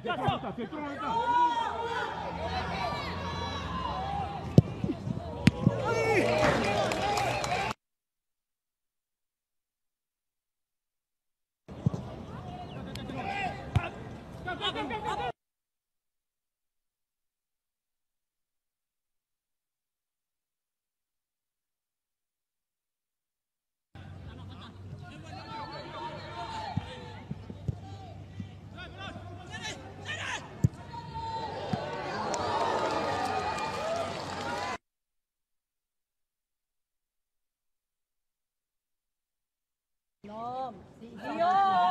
Tecrota, go, go, go, go. Nom, si Dios.